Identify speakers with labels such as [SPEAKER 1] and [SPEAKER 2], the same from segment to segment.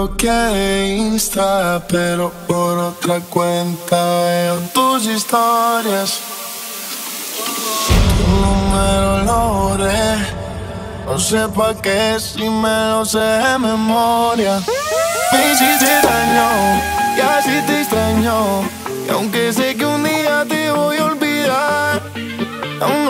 [SPEAKER 1] bloqueé Insta, pero por otra cuenta veo tus historias. Tu número lo borré, no sé pa' qué si me lo sé de memoria. Me hiciste daño, y así te extraño, y aunque sé que un día te voy a olvidar, aún no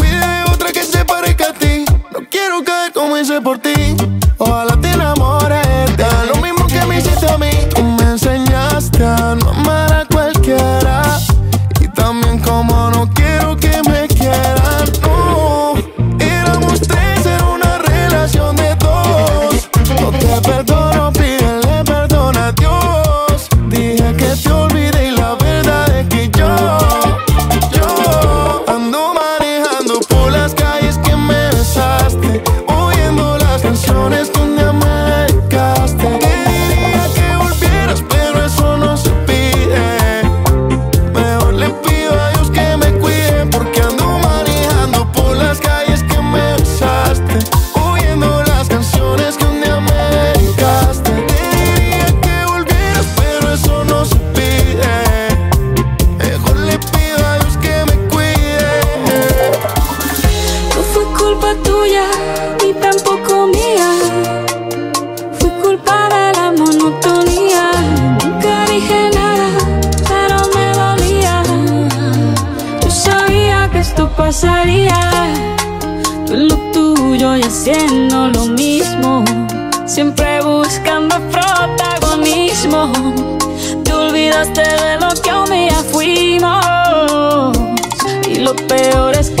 [SPEAKER 1] me otra que se parezca a ti. No quiero caer como hice por ti. Ojalá
[SPEAKER 2] culpa tuya ni tampoco mía. Fui culpa de la monotonía. Nunca dije nada, pero me dolía. Yo sabía que esto pasaría. Tú en lo tuyo y haciendo lo mismo. Siempre buscando protagonismo. Te olvidaste de lo que un día fuimos. Y lo peor es que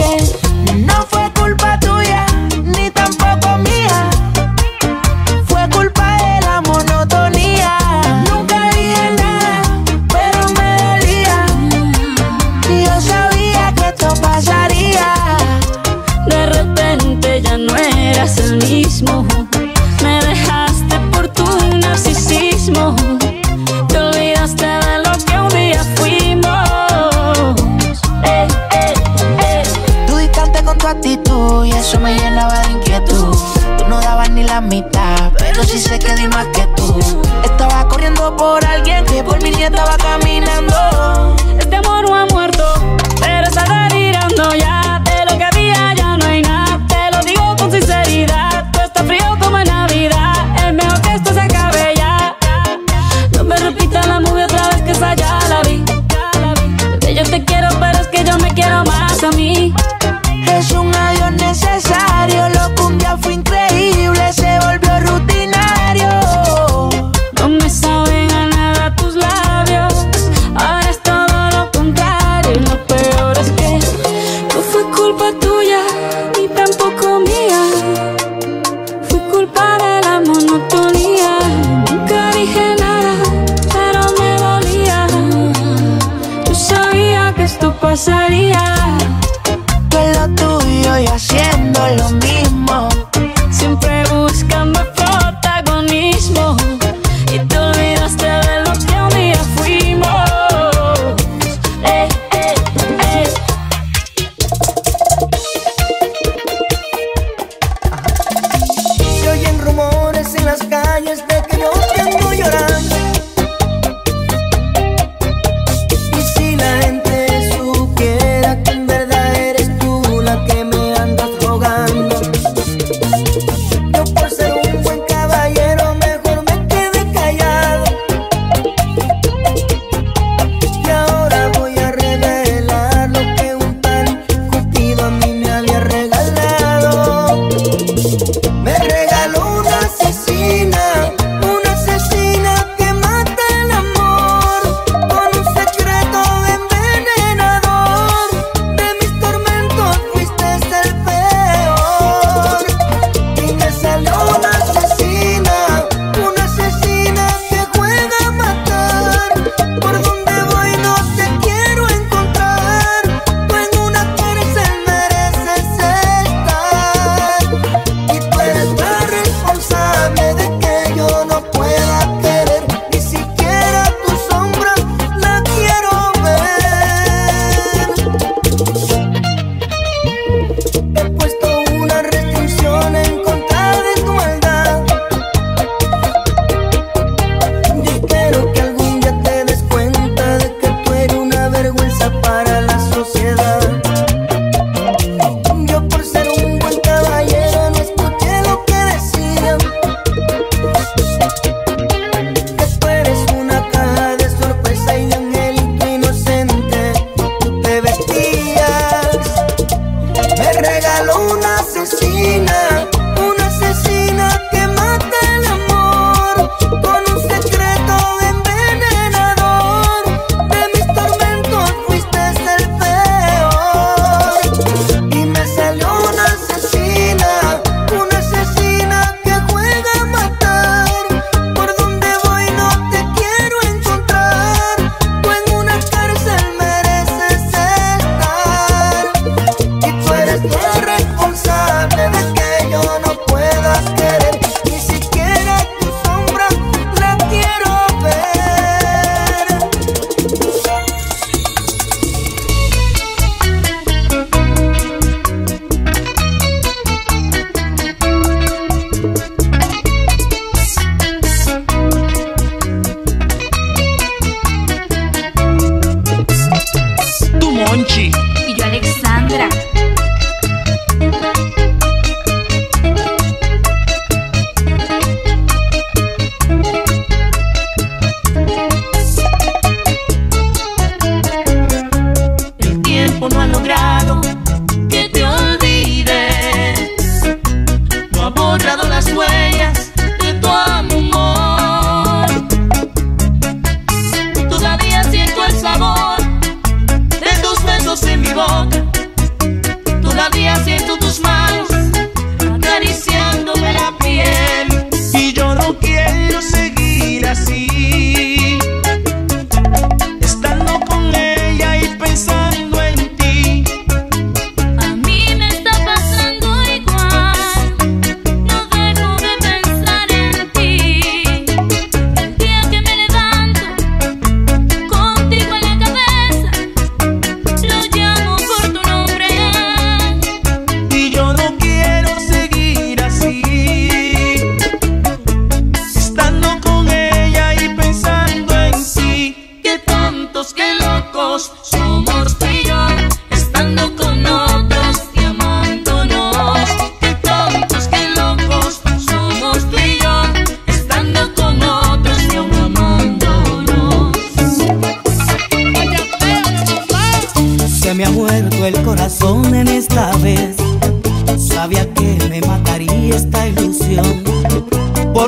[SPEAKER 3] la mitad. Pero
[SPEAKER 4] si se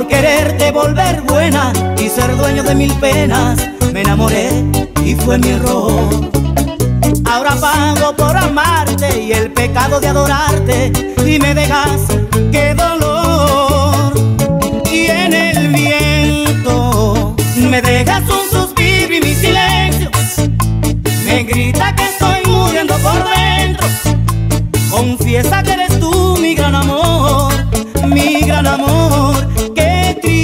[SPEAKER 4] quererte volver buena y ser dueño de mil penas, me enamoré y fue mi error. Ahora pago por amarte y el pecado de adorarte y me dejas, qué dolor. Y en el viento me dejas un suspiro y mi silencio me grita que estoy muriendo por dentro. Confiesa que eres tú mi gran amor, mi gran amor.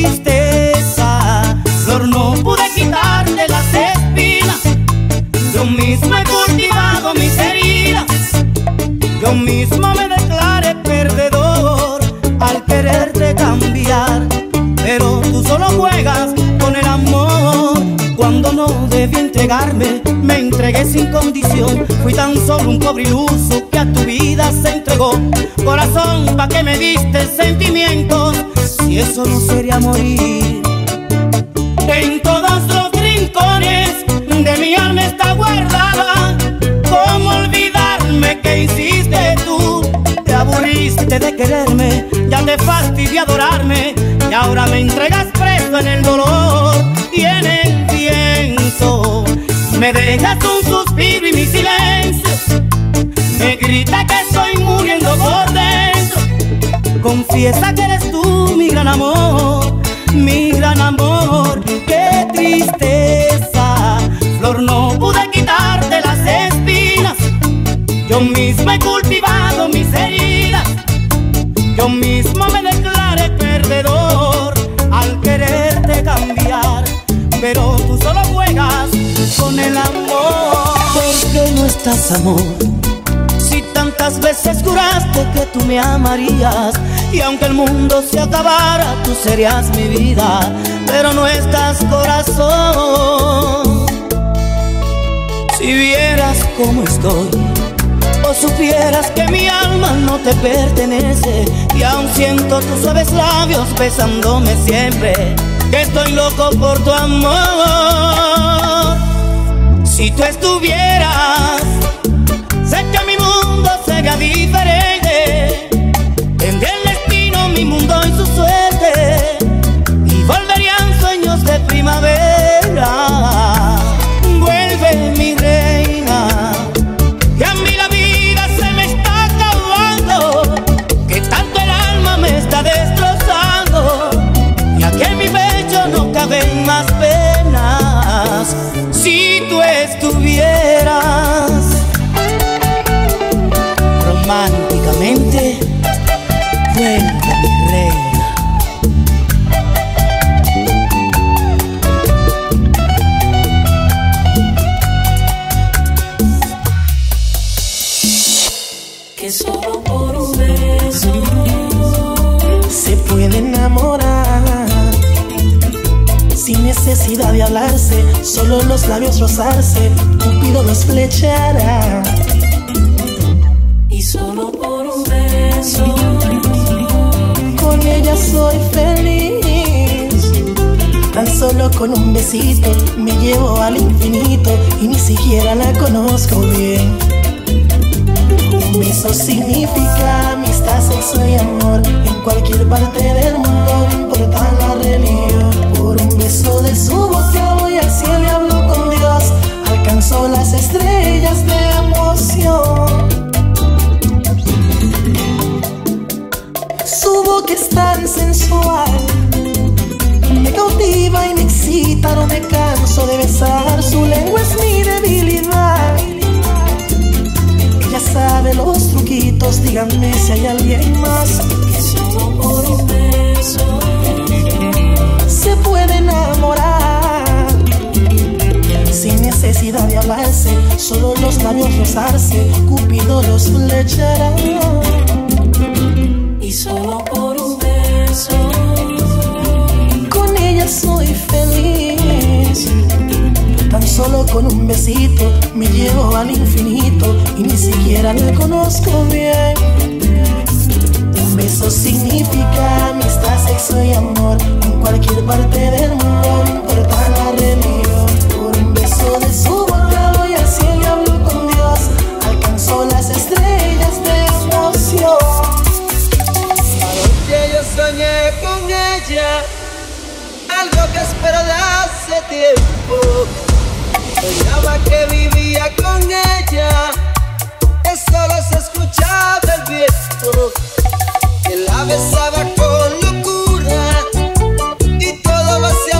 [SPEAKER 4] Tristeza, Flor, no pude quitarte las espinas. Yo mismo he cultivado mis heridas. Yo mismo me declaré perdedor al quererte cambiar. Pero tú solo juegas con el amor. Cuando no debí entregarme, me entregué sin condición. Fui tan solo un pobre iluso que a tu vida se entregó. Corazón, ¿pa' qué me diste sentimientos? Si eso no sería morir. En todos los rincones de mi alma está guardada. ¿Cómo olvidarme que hiciste tú? Te aburriste de quererme, ya te fastidié adorarme y ahora me entregas preso en el dolor y en el viento. Me dejas un suspiro y mi silencio me grita que estoy muriendo por. Confiesa que eres tú mi gran amor, mi gran amor. Qué tristeza, Flor, no pude quitarte las espinas. Yo mismo he cultivado mis heridas. Yo mismo me declaré perdedor al quererte cambiar. Pero tú solo juegas con el amor. ¿Por qué no estás, amor? Tantas veces juraste que tú me amarías y aunque el mundo se acabara, tú serías mi vida, pero no estás corazón. Si vieras cómo estoy, o supieras que mi alma no te pertenece y aún siento tus suaves labios besándome siempre, que estoy loco por tu amor. Si tú estuvieras sería diferente.
[SPEAKER 3] Solo
[SPEAKER 5] los labios rozarse, Cupido los flechará.
[SPEAKER 2] Y solo por un beso,
[SPEAKER 5] Con ella soy feliz. Tan solo con un besito me llevo al infinito y ni siquiera la conozco bien. Un beso significa amistad, sexo y amor en cualquier parte del mundo, no importa la religión. Por un beso de su boca Las estrellas de emoción. Su boca es tan sensual, me cautiva y me excita, no me canso de besar. Su lengua es mi debilidad. Ella sabe los truquitos, díganme si hay alguien más
[SPEAKER 2] y solo por un beso,
[SPEAKER 5] se puede enamorar. Necesidad de hablarse, solo los labios rozarse, Cupido los flechará.
[SPEAKER 2] y solo por un beso,
[SPEAKER 5] Con ella soy feliz. Tan solo con un besito me llevo al infinito y ni siquiera la conozco bien. Un beso significa amistad, sexo y amor en cualquier parte del mundo, no importa la religión.
[SPEAKER 6] Besaba con locura y todo lo hacíamos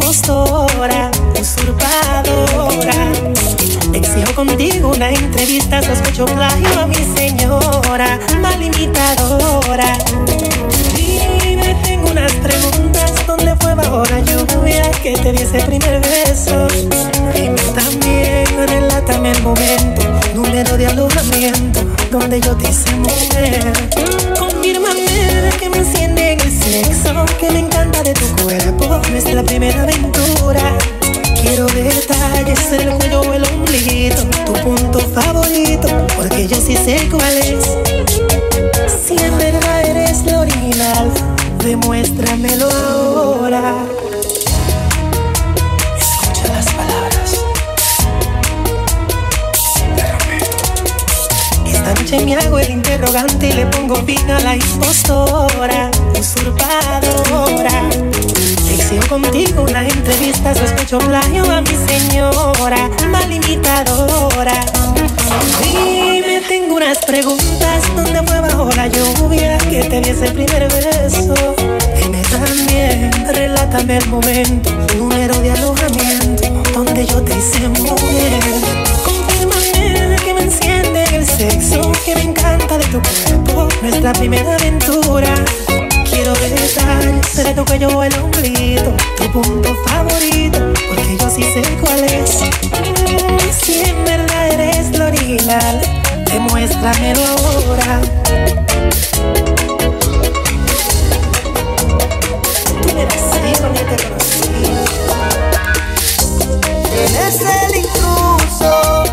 [SPEAKER 5] impostora, usurpadora. Exijo contigo una entrevista, sospecho plagio a mi señora, mal imitadora. Dime, tengo unas preguntas, ¿dónde fue bajo la lluvia que te di ese primer beso? Dime también, relátame el momento, número de alojamiento, donde yo te hice mujer. Confírmame que me enciende en el sexo, que me encanta de tu cuerpo, nuestra primera aventura. Quiero detalles, el cuello o el ombliguito, tu punto favorito, porque yo sí sé cuál es. Si en verdad eres la original, demuéstramelo ahora. Noche me hago el interrogante y le pongo fin a la impostora, usurpadora. Exijo contigo una entrevista, sospecho plagio a mi señora, mal imitadora. Dime, tengo unas preguntas, ¿dónde fue bajo la lluvia que te di ese primer beso? Dime también, relátame el momento, número de alojamiento, donde yo te hice mujer. Que me encanta de tu cuerpo, nuestra primera aventura. Quiero detalles de tu cuello el ombligo, tu punto favorito, porque yo sí sé cuál es. Mm, Si en verdad eres lo original, demuéstramelo ahora. Tú. Eres
[SPEAKER 7] el intruso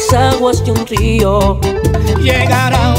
[SPEAKER 8] las aguas de un río.
[SPEAKER 4] Llegará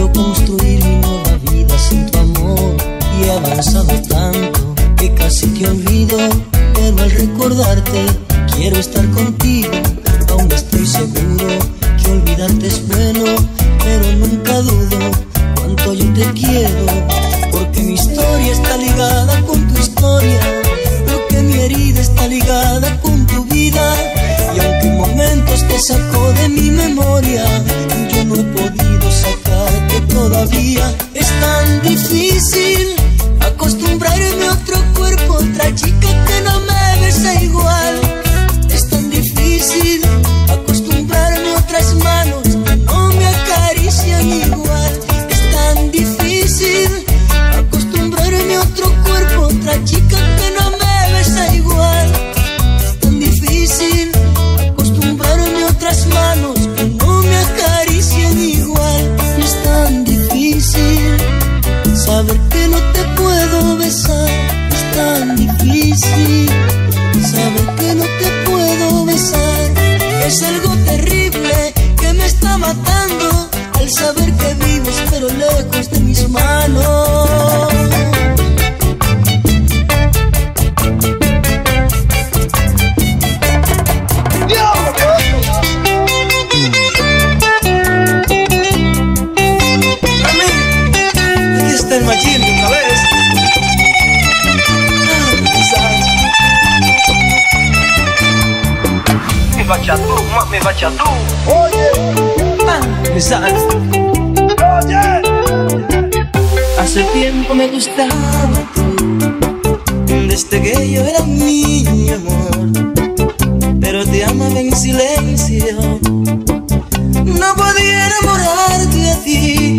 [SPEAKER 6] Quiero construir mi nueva vida sin tu amor y he avanzado tanto que casi te olvido, pero al recordarte quiero estar contigo. Aún estoy seguro que olvidarte es bueno, pero nunca dudo cuánto yo te quiero, porque mi historia está ligada con tu historia, porque mi herida está ligada con tu vida. Y momentos te sacó de mi memoria, yo no he podido sacarte todavía. Es tan difícil acostumbrarme a otro cuerpo, otra chica que no me besa igual. Es tan difícil acostumbrarme a otras manos que no me acarician igual. Es tan difícil acostumbrarme a otro cuerpo, otra chica que saber que vives pero lejos de mis manos.
[SPEAKER 9] Majin de una vez.
[SPEAKER 10] Me
[SPEAKER 6] Hace tiempo me gustaba tú, desde que yo era un niño, amor. Pero te amaba en silencio. No podía enamorarte a ti,